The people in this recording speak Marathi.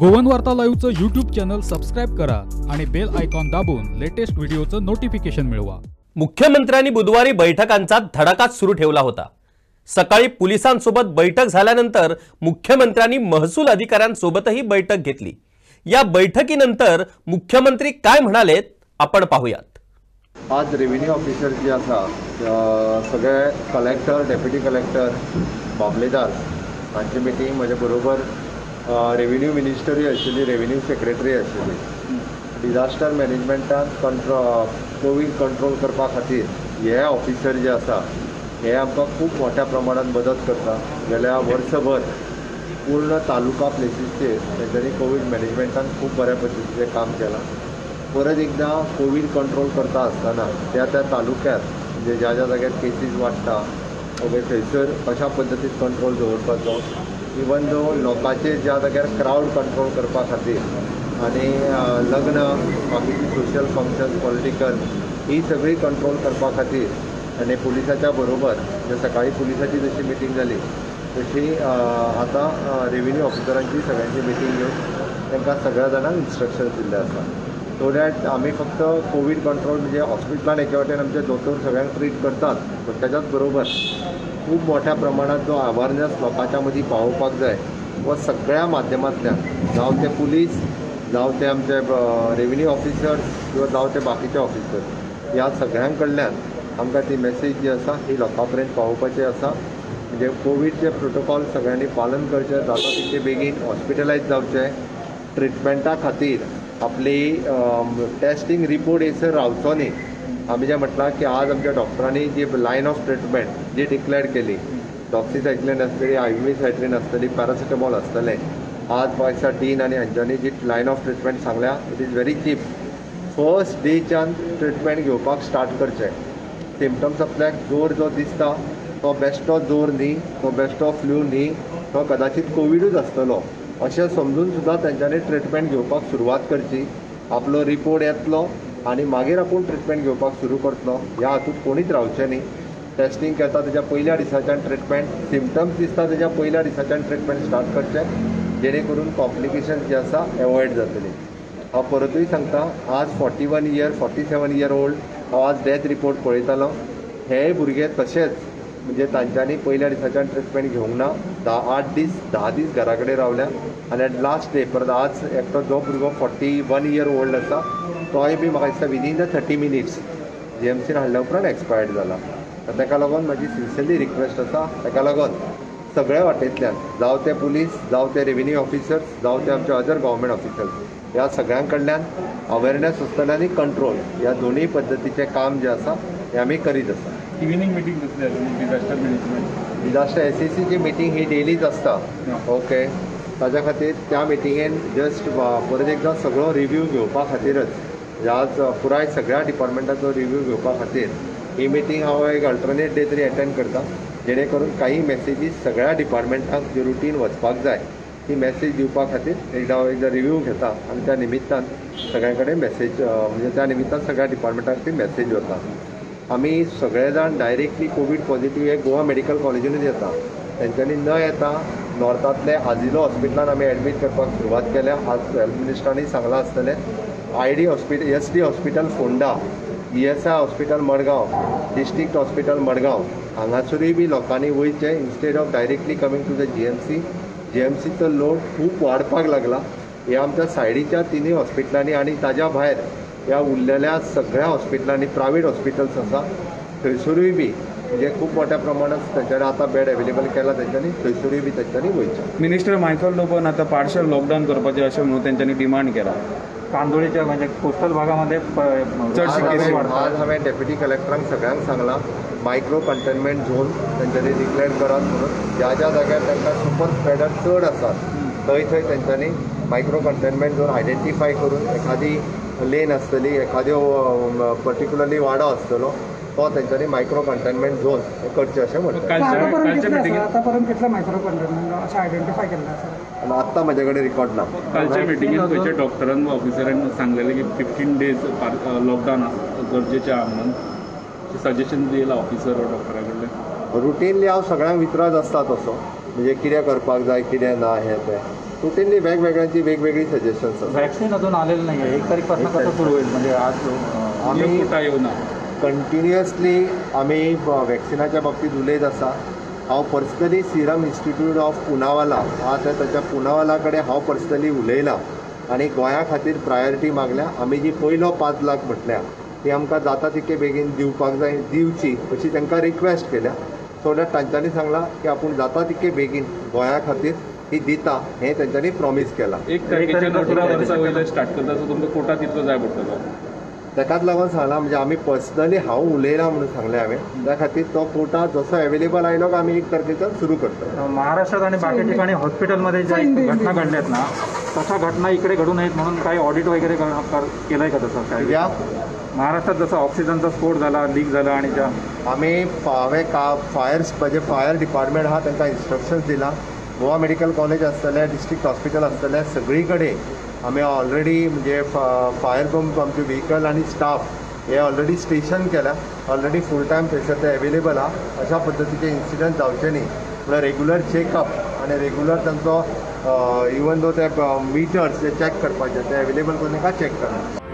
गोवन वार्ता लाईव्हचं यूट्यूब चॅनल सबस्क्राईब करा आणि बेल आयकॉन दाबून लेटेस्ट व्हिडिओचं नोटिफिकेशन मिळवा. मुख्यमंत्र्यांनी बुधवारी बैठकांचा धडाकाच सुरू ठेवला होता. सकाळी पोलिसांसोबत बैठक झाल्यानंतर मुख्यमंत्र्यांनी महसूल अधिकाऱ्यांसोबतही बैठक घेतली. या बैठकीनंतर मुख्यमंत्री काय म्हणालेत आपण पाहूयात. आज रेव्हेन्यू ऑफिसर जे आसा अ, सगळे कलेक्टर डेप्युटी कलेक्टर मामलेदार हांची मिटींग बरोबर रेव्हेन्यू मिनिस्टरूय आशिल्ली रेव्हेन्यू सेक्रेटरी आशिल्ली डिजास्टर मॅनेजमेंटान कंट्रो कोवीड कंट्रोल करपा खातीर हे ऑफिसर जे आसा हे आमकां खूब मोठ्या प्रमाणात मदत करता. गेल्या वर्सभर पूर्ण तालुका प्लेसीसचेर तेंच्यांनी कोवीड मॅनेजमेंटान खूब बऱ्या पद्दतीचें काम केलां. परत एकदां कोवीड कंट्रोल करता आसतना त्या त्या तालुक्यात म्हणजे ज्या ज्या जाग्यार केसीस वाडटा ओके थंयसर कशा पद्दतीन कंट्रोल दवरपाचो इवन दो लोकांचे ज्या जाग्यार क्रावड कंट्रोल करपा खातीर आनी लग्न बाकीची सोशल फंक्शन पॉलिटिकल ही सगळी कंट्रोल करपा खातीर आनी पुलिसाच्या बरोबर जे सकाळी पुलिसाची जशी मिटींग जाली तशी आतां रेव्हेन्यू ऑफिसरांची सगळ्यांची मिटींग घेवन तांकां सगळ्या जाणांक इन्स्ट्रक्शन दिल्ले आसा सो दॅट आम्ही फक्त कोविड कंट्रोल म्हणजे हॉस्पिटलान एके वाटेन आमचे दोतोर सगळ्यांक ट्रीट करतात. पण त्याच्याच बरोबर खूप मोठ्या प्रमाणात जो अवेअरनेस लोकांच्या मदीं पावोवपाक जाय व सगळ्या माध्यमांतल्यान जावं ते पुलीस जावं ते आमचे रेव्हेन्यू ऑफिसर्स किंवा जावं ते बाकीचे ऑफिसर्स ह्या सगळ्यां कडल्यान आमकां ती मेसेज जी आसा ही लोकां पर्यंत पावोवपाची आसा. म्हणजे कोविडचे प्रोटोकॉल सगळ्यांनी पालन करचें जाता तितके बेगीन हॉस्पिटलायज जावचें. ट्रिटमेंटा खातीर आपली टेस्टिंग रिपोर्ट येसर रावचो न्ही आमी जें म्हटलां की आज आमच्या डॉक्टरांनी जी लायन ऑफ ट्रिटमेंट जी डिक्लेअर केली डॉक्सिसायक्लिन आसतली आयव्हीसायट्रीन आसतली पॅरासिटामॉल आसतलें आज पैसा टीन आनी अंजनी जी लायन ऑफ ट्रिटमेंट सांगल्या it is very cheap first डेच्यान treatment घेवपाक स्टार्ट करचें. सिमटम्सांतल्याक जोर जो दिसता तो बेश्टो जोर न्ही तो बेश्टो फ्लू न्ही तो कदाचित कोविडूच आसतलो अशें समजून सुद्दां तेंच्यांनी ट्रिटमेंट घेवपाक सुरवात करची. आपलो रिपोर्ट येतलो आनी मागीर आपूण ट्रिटमेंट घेवपाक सुरू करतलो. ह्या हातूंत कोणीच रावचें न्ही. टेस्टींग करता तेच्या पयल्या दिसाच्यान ट्रिटमेंट सिमटम्स दिसता तेच्या पयल्या दिसाच्यान ट्रिटमेंट स्टार्ट करचें. जेणे करून कॉम्प्लिकेशन्स जे आसा एवॉयड जातली. हांव परतूय सांगता आज forty one year forty seven year old हांव आज डेथ रिपोर्ट पळयतालो. हेय भुरगे तशेंच म्हणजे तांच्यांनी पयल्या दिसाच्यान ट्रिटमेंट घेवंक ना धा आठ दीस धा दीस घरा कडेन रावल्या. आनी एट लास्ट डे परत आज एकटो जो भुरगो फोर्टी वन इयर ओल्ड आसा तोय बी म्हाका दिसता within the thirty minutes G M scene हाडल्या उपरांत एक्सपायर्ड जाला तर ताका लागून म्हाजी सिन्सियरली रिक्वेस्ट आसा ताका लागून सगळ्या वाटेंतल्यान जावं ते पुलीस जावं ते रेव्हेन्यू ऑफिसर्स जावं ते आमचे अदर गव्हर्मेंट ऑफिसर्स ह्या सगळ्यां कडल्यान अवेरनेस आसतलें आनी कंट्रोल ह्या दोनूय पद्दतीचें काम जें आसा हें आमी करीत आसा इव्हिनिंग मिटींग कसली आसली disaster management disaster S C सीची मिटींग ही डेलीच आसता ओके ताच्या खातीर त्या मिटिंगेन जस्ट परत एकदां सगळो रिव्यू घेवपा खातीरच आज पुराय सगळ्या डिपार्टमेंटाचो रिव्यू घेवपा खातीर ही मिटींग हांव एक अल्टरनेट डे तरी अटेंड करता जेणे करून काही मेसेजीस सगळ्या डिपार्टमेंटांक जे रुटीन वचपाक जाय ती मेसेज दिवपा खातीर एकदां हांव एकदां रिव्यू घेता आनी त्या निमित्तान सगळ्यां कडेन मेसेज म्हणजे त्या निमित्तान सगळ्या डिपार्टमेंटाक ती मेसेज वता. आमी सगळे जाण डायरेक्टली कोवीड पॉझिटिव्ह हे गोवा मेडिकल कॉलेजीनूच येता. तेंच्यांनी न येता नॉर्थांतले आजिलो हॉस्पिटलान आमी एडमीट करपाक सुरवात केल्या. आज हेल्थ मिनिस्टरांनी सांगलां आसतलें I D hospital S D hospital Ponda E S I hospital Madgaon district hospital Madgaon. हांगासरूय बी लोकांनी वयचें. Instead of directly coming to the G M C G M सीचो load खूब वाडपाक लागला. हे आमच्या सायडीच्या तिनूय हॉस्पिटलांनी आनी ताज्या भायर ह्या उरलेल्या सगळ्या हॉस्पिटलांनी प्रायवेट हॉस्पिटल्स आसा थंयसरूय बी म्हणजे खूब मोठ्या प्रमाणात तेंच्यांनी आतां बेड अवेलेबल केला तेंच्यांनी थंयसरूय बी तेंच्यांनी वयचें मिनिस्टर मायकल लोबन आता पार्शल लॉकडाऊन करपाचें अशें म्हणून त्यांच्यानी डिमांड केला. कांदोळीच्या म्हणजे कोस्टल भागामध्ये चडशी आज हांवें- डेप्युटी कलेक्टरांक सगळ्यांक सांगलां मायक्रो कंटेनमेंट झोन तेंच्यांनी डिक्लेअर करात म्हणून. ज्या ज्या जाग्यार तांकां सुपर स्प्रेडर चड आसात थंय थंय तेंच्यांनी मायक्रो कंटेनमेंट झोन आयडेंटिफाय करून एखादी लेन आसतली एखाद्यो पर्टिक्युलरली वाडो आसतलो तो तेंच्यांनी मायक्रो कंटेनमेंट झोन करचें अशें म्हणटा आत्तां म्हाजे कडेन रिकॉर्ड ना कालच्या मिटिंगेत खंयच्या डॉक्टरांनी ऑफिसरांनी सांगलेले की फिफ्टीन डेज लॉकडाऊन गरजेचे आहा म्हणून. सजेशन दिलां ऑफिसर डॉक्टरा कडल्यान रुटीनली हांव सगळ्यांक विचारत आसता तसो म्हणजे कितें करपाक जाय कितें ना हें तें. टोटली वेगवेगळ्यांची वेगवेगळी सजेशन्स व्हॅक्सिन अजून आलेलं नाही आहे एक तारीखपासून कसं सुरू होईल? म्हणजे आज आम्ही कुठं येऊना कंटिन्युअसली आमी वॅक्सिनाच्या बाबतीत उलयत आसा हांव personally serum institute of Poonawalla हा तर ताच्या पुनावाला कडेन हांव पर्सनली उलयलां आनी गोंया खातीर प्रायोरिटी मागल्या. आमी जी पयलो पांच लाख म्हटल्या ती आमकां जाता तितके बेगीन दिवपाक जाय दिवची अशी तांकां रिक्वेस्ट केल्या. सो दॅट तांच्यांनी सांगलां की आपूण जाता तितके बेगीन गोंया खातीर ही दिता हें तेंच्यांनी प्रॉमीस केलां. एक तारखेच्या वर्सा स्टार्ट करता सो तुमकां कोटा तितलो जाय पडटलो ताकाच लागून सांगलां म्हणजे आमी पर्सनली हांव उलयलां म्हणून सांगलें हांवें त्या खातीर तो कोटा जसो एवेलेबल आयलो काय आमी एक तारखेच्यान सुरू करतलो अं, महाराष्ट्रात आणि बाकी ठिकाणी हॉस्पिटलमध्ये ज्या घटना घडल्यात ना तशा घटना इकडे घडू नयेत म्हणून काही ऑडिट वगैरे कर- केलंय का तसं? काय? या. महाराष्ट्रात जसं ऑक्सिजनचा स्फोट झाला लीक झाला आणि ज्या आमी हांवें का फायर म्हणजे फायर डिपार्टमेंट आहा तांकां इन्स्ट्रक्शन्स दिला. गोवा मेडिकल कॉलेज आसतलें डिस्ट्रिक्ट हॉस्पिटल आसतलें सगळी कडेन आमी ऑलरेडी म्हणजे फायर पंप आमचे व्हेकल आनी स्टाफ हे ऑलरेडी स्टेशन केल्या. ऑलरेडी फूल टायम थंयसर ते अवेलेबल आहा अशा पद्दतीचे इन्सिडंट जावचे न्ही. म्हणल्यार रेगुलर चेकअप आनी रेगुलर तांचो इवन दो ते मिटर्स जे चॅक करपाचे ते अवेलेबल करून तांकां चॅक करता